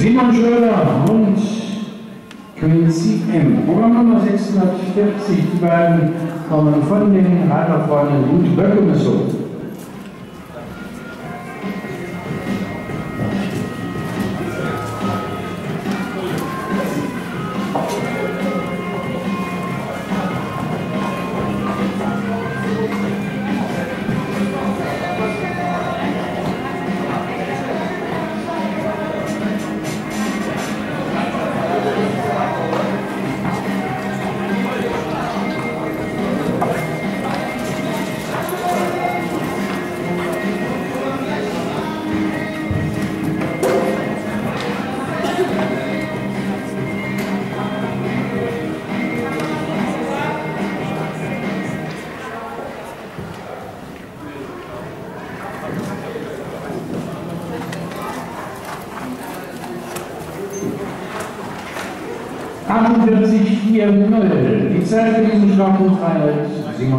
Simon Schröder und Quincy M. Programm 640, die beiden kommen von den Reiterfreunden Ruth Böckemesow. Achtundvierzig, vier, null. Die Zeit für diesen Schlagpunkt Simon.